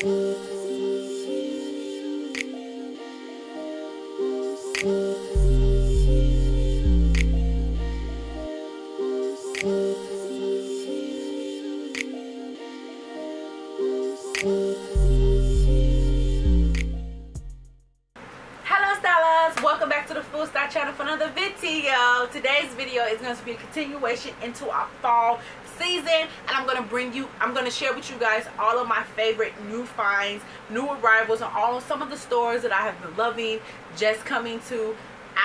channel going to be a continuation into our fall season. And i'm going to bring you i'm going to share with you guys all of my favorite new finds new arrivals and all some of the stores that i have been loving just coming to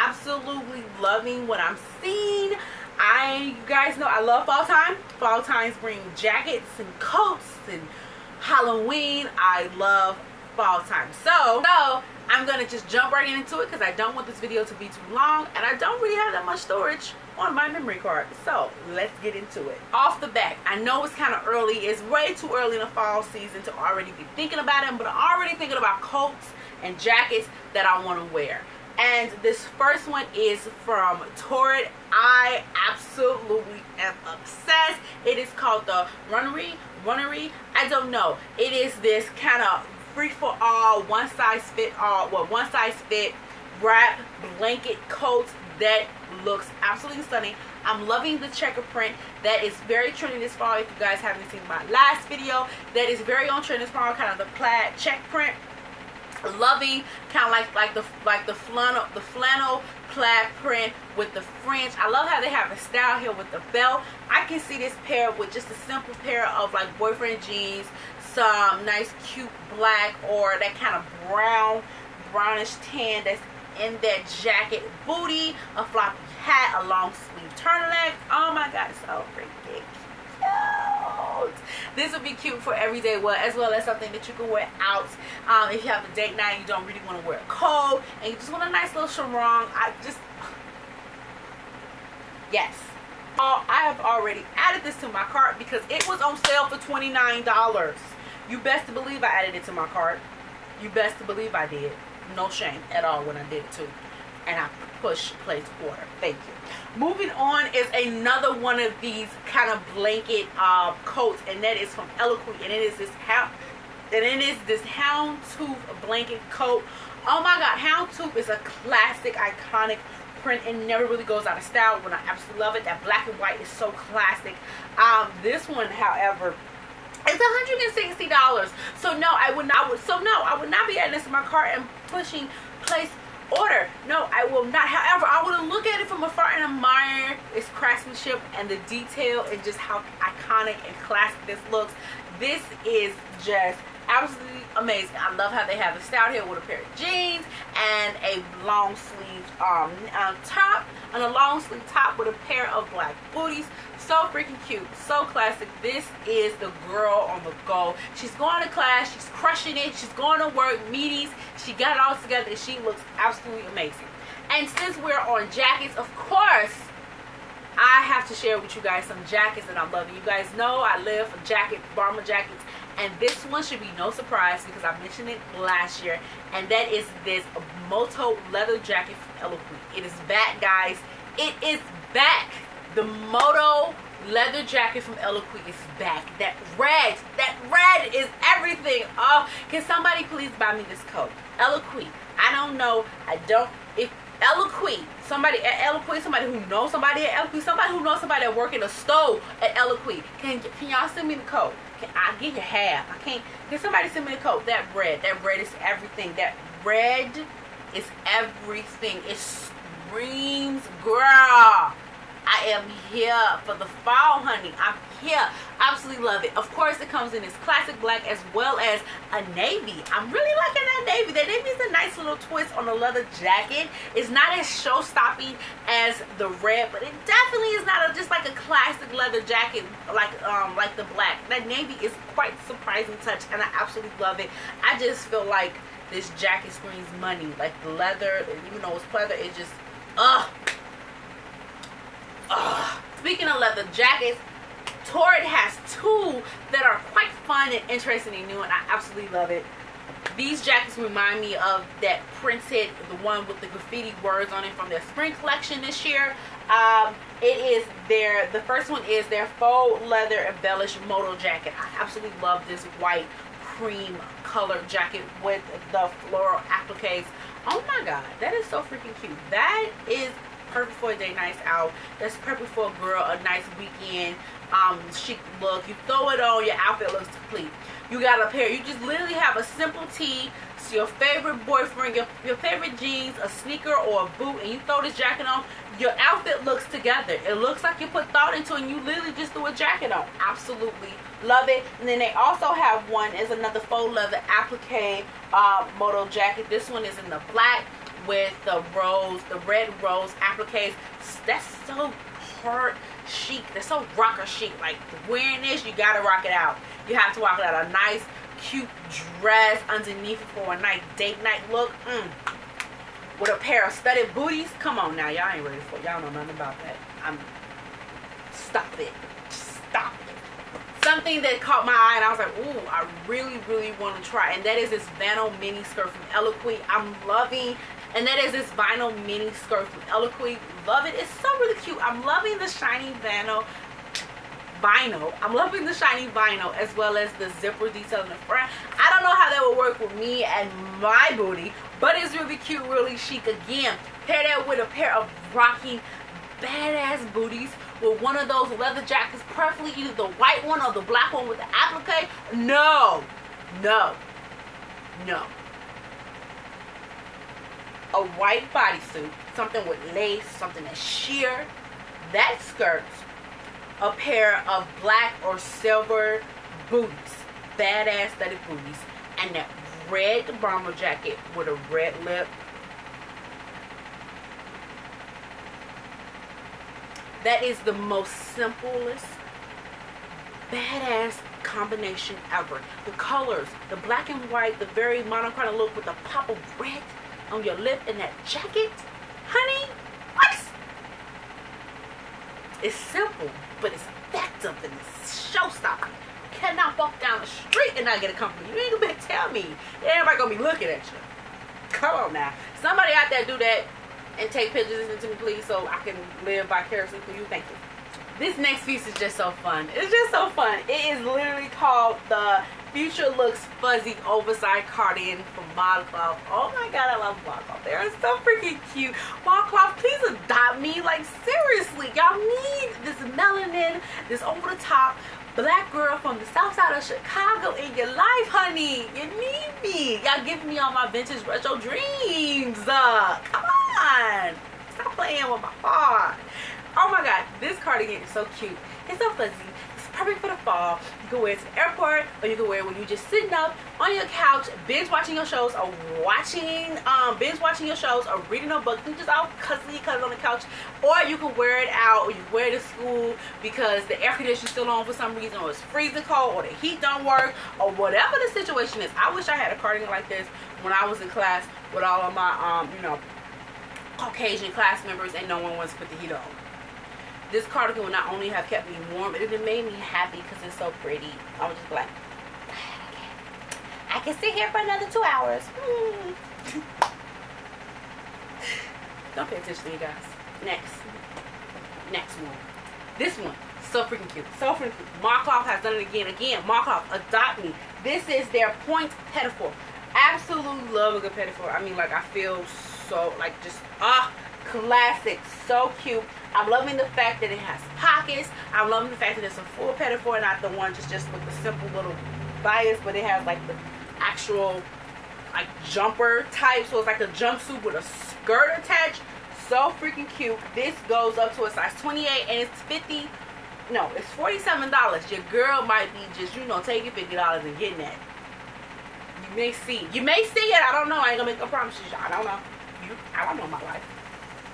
absolutely loving what i'm seeing. I you guys know i love fall time. Fall times bring jackets and coats and halloween. I love fall time. So so I'm going to just jump right into it because I don't want this video to be too long and I don't really have that much storage on my memory card. So let's get into it. Off the back, I know it's kind of early. It's way too early in the fall season to already be thinking about them, but I'm already thinking about coats and jackets that I want to wear. And this first one is from Torrid. I absolutely am obsessed. It is called the Runnery. Runnery. I don't know. It is this kind of free for all, one size fit all, well, one size fit wrap blanket coat that looks absolutely stunning. I'm loving the checker print. That is very trendy this fall. If you guys haven't seen my last video, that is very on trend this fall. Kind of the plaid check print. Loving kind of like like the like the flannel the flannel plaid print with the fringe. I love how they have a style here with the belt. I can see this pair with just a simple pair of like boyfriend jeans, some nice cute black or that kind of brown brownish tan that's in that jacket. Booty a floppy hat a long sleeve turtleneck. Oh my god it's so freaking cute. This would be cute for everyday wear as well as something that you can wear out. Um, if you have a date night and you don't really want to wear a coat and you just want a nice little sarong. I just yes. I have already added this to my cart because it was on sale for $29 you best to believe I added it to my cart. You best to believe I did. No shame at all when I did it too. And I push place order. Thank you. Moving on is another one of these kind of blanket uh, coats, and that is from Eloquii, and it is this hound, and it is this hound tooth blanket coat. Oh my God, hound tooth is a classic, iconic print and never really goes out of style. When I absolutely love it, that black and white is so classic. Um, this one, however, it's $160. So no, I would not. So no, I would not be adding this to my cart and pushing place order. No, I will not. However, I would look at it from afar and admire its craftsmanship and the detail and just how iconic and classic this looks. This is just absolutely amazing. I love how they have the style here with a pair of jeans and a long sleeve um, uh, top and a long sleeve top with a pair of black booties. So freaking cute. So classic. This is the girl on the go. She's going to class. She's crushing it. She's going to work, meetings. She got it all together and she looks absolutely amazing. And since we're on jackets, of course, I have to share with you guys some jackets that I'm loving. You guys know I live for jacket, bomber jackets. And this one should be no surprise because I mentioned it last year. And that is this Moto leather jacket from Eloquii. It is back, guys. It is back. The Moto leather jacket from Eloquii is back. That red, that red is everything. Oh, can somebody please buy me this coat? Eloquii. I don't know. I don't. If Eloquii, somebody at somebody who knows somebody at Eloquii, somebody who knows somebody that work in a store at Eloquii, can can y'all send me the coat? I give you half? I can't. Can somebody send me the coat? That red, that red is everything. That red is everything. It screams, girl. I am here for the fall, honey. I'm here. Absolutely love it. Of course, it comes in this classic black as well as a navy. I'm really liking that navy. That navy is a nice little twist on the leather jacket. It's not as show-stopping as the red, but it definitely is not a, just like a classic leather jacket like um like the black. That navy is quite surprising touch, and I absolutely love it. I just feel like this jacket screams money. Like the leather, even though it's leather, it just, ugh. Ugh. Speaking of leather jackets, Torrid has two that are quite fun and interesting and new, and I absolutely love it. These jackets remind me of that printed, the one with the graffiti words on it from their spring collection this year. Um, it is their, the first one is their faux leather embellished moto jacket. I absolutely love this white cream color jacket with the floral appliques. Oh my god, that is so freaking cute. That is perfect for a day night out. That's perfect for a girl, a nice weekend um, chic look. You throw it on, your outfit looks complete. You got a pair. You just literally have a simple tee, your favorite boyfriend, your, your favorite jeans, a sneaker or a boot, and you throw this jacket on. Your outfit looks together. It looks like you put thought into it and you literally just threw a jacket on. Absolutely love it. And then they also have one is another faux leather applique uh, moto jacket. This one is in the black with the rose, the red rose appliques. That's so hard chic. They're so rocker chic. Like wearing this, you gotta rock it out. You have to rock it out. A nice, cute dress underneath for a nice date night look. Mm. With a pair of studded booties. Come on now, y'all ain't ready for. Y'all know nothing about that. I'm. Stop it. Stop it. Something that caught my eye and I was like, ooh, I really, really want to try. And that is this Vinyl mini skirt from Eloquii. I'm loving and that is this vinyl mini skirt from Eloquii. Love it. It's so really cute. I'm loving the shiny vinyl vinyl. I'm loving the shiny vinyl as well as the zipper detail in the front. I don't know how that would work with me and my booty, but it's really cute, really chic. Again, pair that with a pair of rocking badass booties with one of those leather jackets, preferably either the white one or the black one with the applique. No, no, no a white bodysuit, something with lace, something that's sheer, that skirt, a pair of black or silver booties, badass studded booties, and that red bomber jacket with a red lip. That is the most simplest, badass combination ever. The colors, the black and white, the very monochrome look with a pop of red on your lip in that jacket? Honey, what? It's simple, but it's effective and it's showstopping. You cannot walk down the street and not get a compliment. You ain't gonna tell me. Everybody gonna be looking at you. Come on now. Somebody out there do that and take pictures into me, please, so I can live vicariously through you. Thank you. This next piece is just so fun. It's just so fun. It is literally called the Future Looks Fuzzy Oversized Cardigan from ModCloth. Oh my god, I love ModCloth. They're so freaking cute. ModCloth, please adopt me. Like, seriously, y'all need this melanin, this over-the-top black girl from the south side of Chicago in your life, honey. You need me. Y'all giving me all my vintage retro dreams. Uh, come on. Stop playing with my heart. Oh my god, this cardigan is so cute. It's so fuzzy perfect for the fall. You can wear it to the airport or you can wear it when you're just sitting up on your couch, binge watching your shows or watching, um, binge watching your shows or reading a book. You just all cuddly cuddle on the couch. Or you can wear it out or you wear it to school because the air conditioner's still on for some reason or it's freezing cold or the heat don't work or whatever the situation is. I wish I had a cardigan like this when I was in class with all of my, um, you know, Caucasian class members and no one wants to put the heat on this cardigan will not only have kept me warm, it would made me happy because it's so pretty. I was just like, I can sit here for another two hours. Don't pay attention to me, guys. Next. Next one. This one. So freaking cute. So freaking cute. ModCloth has done it again. Again, ModCloth, adopt me. This is their point pettifor. Absolutely love a good pettifor. I mean, like, I feel so, like, just, ah, classic. So cute. I'm loving the fact that it has pockets. I'm loving the fact that it's a full pettifor, not the one just just with the simple little bias, but it has like the actual like jumper type. So it's like a jumpsuit with a skirt attached. So freaking cute. This goes up to a size 28 and it's 50 no, it's $47. Your girl might be just, you know, taking $50 and getting that. You may see. You may see it. I don't know. I ain't gonna make no promises. I don't know. You, I don't know my life.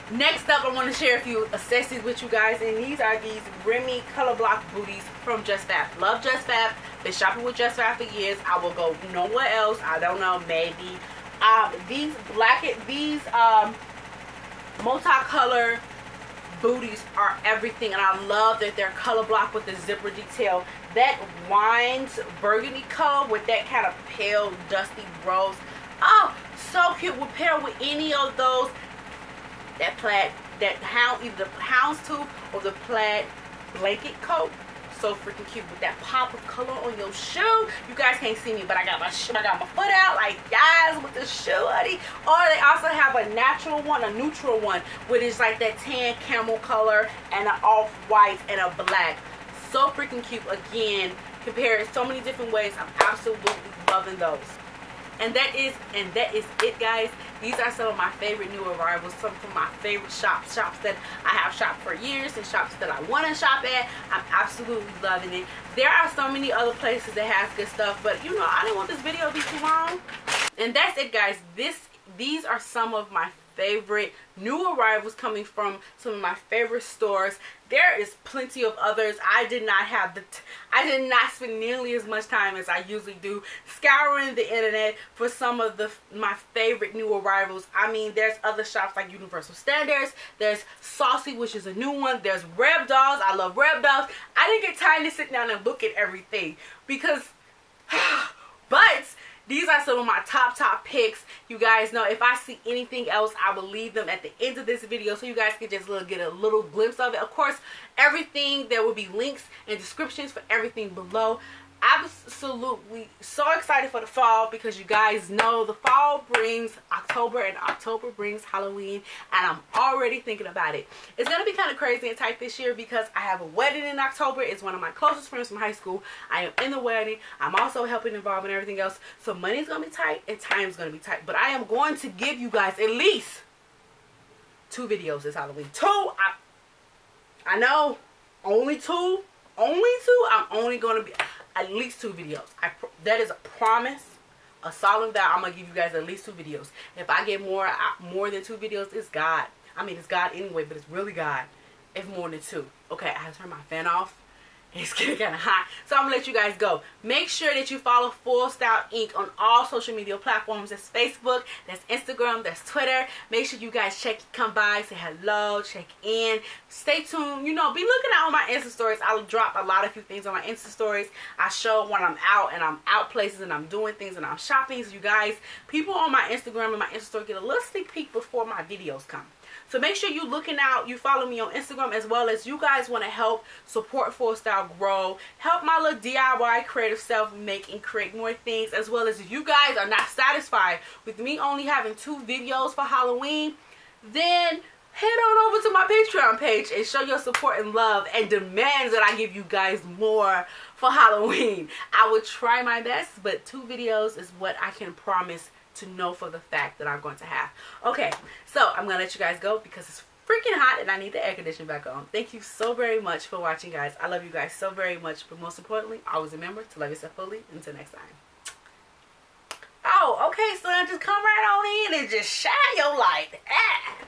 Next up, I want to share a few accessories with you guys, and these are these Remi color block booties from Just Fab. Love Just Fab. Been shopping with Just Fab for years. I will go nowhere else. I don't know, maybe. Um, these black, these um, multicolor booties are everything, and I love that they're color block with the zipper detail. That wines burgundy color with that kind of pale, dusty rose. Oh, so cute. Will pair with any of those that plaid, that hound, either the houndstooth or the plaid blanket coat. so freaking cute with that pop of color on your shoe. You guys can't see me, but I got my shoe, I got my foot out like guys with the shoe, honey. Or they also have a natural one, a neutral one, which is like that tan camel color and an off-white and a black. So freaking cute. Again, compared so many different ways. I'm absolutely loving those and that is and that is it guys. These are some of my favorite new arrivals some of my favorite shops shops that i have shopped for years and shops that i want to shop at. I'm absolutely loving it. There are so many other places that has good stuff but you know i didn't want this video to be too long. And that's it guys. This these are some of my favorite new arrivals coming from some of my favorite stores. There is plenty of others. I did not have the i did not spend nearly as much time as i usually do scouring the internet for some of the my favorite new arrivals. I mean there's other shops like universal standards. There's saucy which is a new one. There's rev Rebdolls i love rev Rebdolls i didn't get time to sit down and look at everything because but these are some of my top top picks. You guys know if i see anything else i will leave them at the end of this video so you guys can just little, get a little glimpse of it. Of course everything there will be links and descriptions for everything below absolutely so excited for the fall because you guys know the fall brings October and October brings Halloween and I'm already thinking about it. It's going to be kind of crazy and tight this year because I have a wedding in October. It's one of my closest friends from high school. I am in the wedding. I'm also helping involved in everything else. So money's going to be tight and time's going to be tight. But I am going to give you guys at least two videos this Halloween. Two! I, I know. Only two. Only two. I'm only going to be at least two videos. I that is a promise, a solemn vow. I'm gonna give you guys at least two videos. If I get more more than two videos, it's God. I mean, it's God anyway, but it's really God if more than two. Okay, I turn my fan off. It's getting kind of hot. So I'm to let you guys go. Make sure that you follow Full Style Inc. on all social media platforms. That's Facebook, that's Instagram, that's Twitter. Make sure you guys check, come by, say hello, check in. Stay tuned. You know, be looking out on my Insta stories. I'll drop a lot of few things on my Insta stories. I show when I'm out and I'm out places and I'm doing things and I'm shopping. So you guys, people on my Instagram and my Insta story get a little sneak peek before my videos come. So make sure you're looking out. You follow me on Instagram as well as you guys want to help support Full Style grow. Help my little DIY creative self make and create more things as well as if you guys are not satisfied with me only having two videos for Halloween, then head on over to my Patreon page and show your support and love and demand that I give you guys more for Halloween. I will try my best, but two videos is what I can promise to know for the fact that I'm going to have. Okay, so I'm going to let you guys go because it's freaking hot and I need the air conditioning back on. Thank you so very much for watching, guys. I love you guys so very much, but most importantly, always remember to love yourself fully. Until next time. Oh, okay, so now just come right on in and just shine your light. Ah.